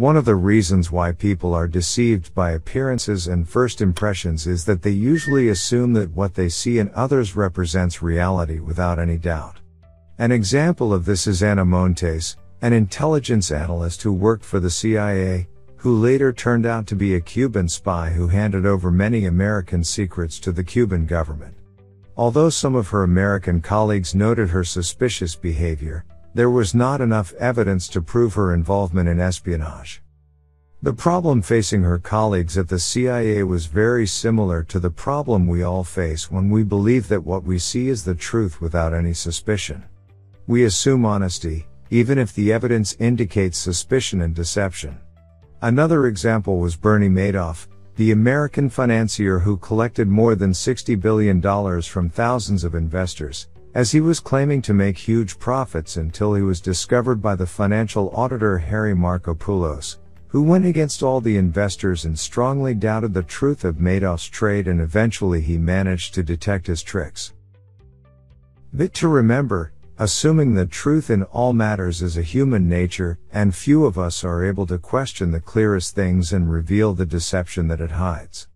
One of the reasons why people are deceived by appearances and first impressions is that they usually assume that what they see in others represents reality without any doubt. An example of this is Ana Montes, an intelligence analyst who worked for the CIA, who later turned out to be a Cuban spy who handed over many American secrets to the Cuban government. Although some of her American colleagues noted her suspicious behavior, there was not enough evidence to prove her involvement in espionage. The problem facing her colleagues at the CIA was very similar to the problem we all face when we believe that what we see is the truth without any suspicion. We assume honesty, even if the evidence indicates suspicion and deception. Another example was Bernie Madoff, the American financier who collected more than $60 billion from thousands of investors, as he was claiming to make huge profits until he was discovered by the financial auditor Harry Markopolos, who went against all the investors and strongly doubted the truth of Madoff's trade and eventually he managed to detect his tricks. Bit to remember, Assuming the truth in all matters is a human nature, and few of us are able to question the clearest things and reveal the deception that it hides.